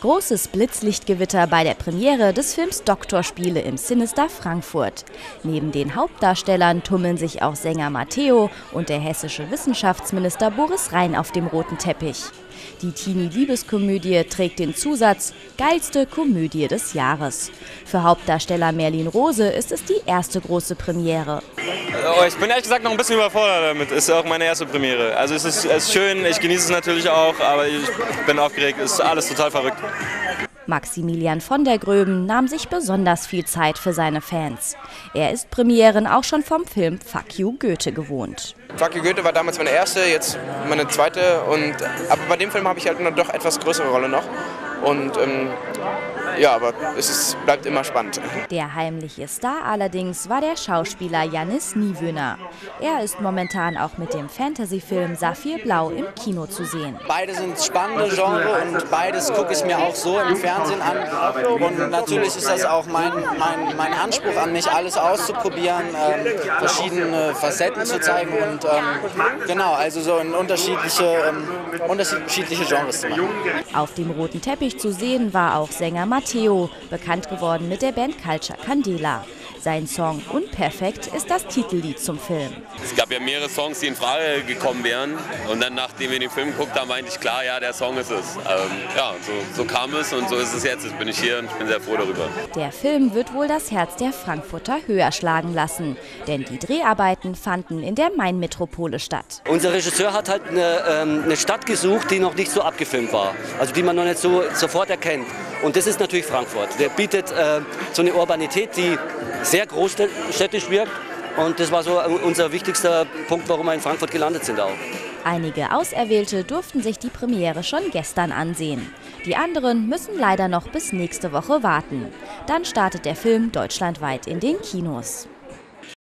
Großes Blitzlichtgewitter bei der Premiere des Films Doktorspiele im Sinister Frankfurt. Neben den Hauptdarstellern tummeln sich auch Sänger Matteo und der hessische Wissenschaftsminister Boris Rhein auf dem roten Teppich. Die Teenie-Liebeskomödie trägt den Zusatz Geilste Komödie des Jahres. Für Hauptdarsteller Merlin Rose ist es die erste große Premiere. Oh, ich bin ehrlich gesagt noch ein bisschen überfordert damit. Es ist auch meine erste Premiere. Also es ist, es ist schön, ich genieße es natürlich auch, aber ich bin aufgeregt. Es ist alles total verrückt. Maximilian von der Gröben nahm sich besonders viel Zeit für seine Fans. Er ist Premieren auch schon vom Film Fuck You Goethe gewohnt. Fuck You Goethe war damals meine erste, jetzt meine zweite. Und, aber bei dem Film habe ich halt eine doch etwas größere Rolle noch. Und ähm, ja, aber es ist, bleibt immer spannend. Der heimliche Star allerdings war der Schauspieler Janis Niewöhner. Er ist momentan auch mit dem Fantasyfilm Saphir Blau im Kino zu sehen. Beide sind spannende Genre und beides gucke ich mir auch so im Fernsehen an. Und natürlich ist das auch mein, mein, mein Anspruch an mich, alles auszuprobieren, ähm, verschiedene Facetten zu zeigen und ähm, genau, also so in unterschiedliche, ähm, unterschiedliche Genres zu machen. Auf dem roten Teppich zu sehen war auch Sänger Matteo, bekannt geworden mit der Band Culture Candela. Sein Song Unperfekt ist das Titellied zum Film. Es gab ja mehrere Songs, die in Frage gekommen wären. Und dann, nachdem wir den Film geguckt haben, meinte ich, klar, ja, der Song ist es. Ähm, ja, so, so kam es und so ist es jetzt. Jetzt bin ich hier und ich bin sehr froh darüber. Der Film wird wohl das Herz der Frankfurter höher schlagen lassen. Denn die Dreharbeiten fanden in der Mainmetropole statt. Unser Regisseur hat halt eine, ähm, eine Stadt gesucht, die noch nicht so abgefilmt war. Also die man noch nicht so sofort erkennt. Und das ist natürlich Frankfurt. Der bietet äh, so eine Urbanität, die sehr großstädtisch wirkt. Und das war so unser wichtigster Punkt, warum wir in Frankfurt gelandet sind auch. Einige Auserwählte durften sich die Premiere schon gestern ansehen. Die anderen müssen leider noch bis nächste Woche warten. Dann startet der Film deutschlandweit in den Kinos.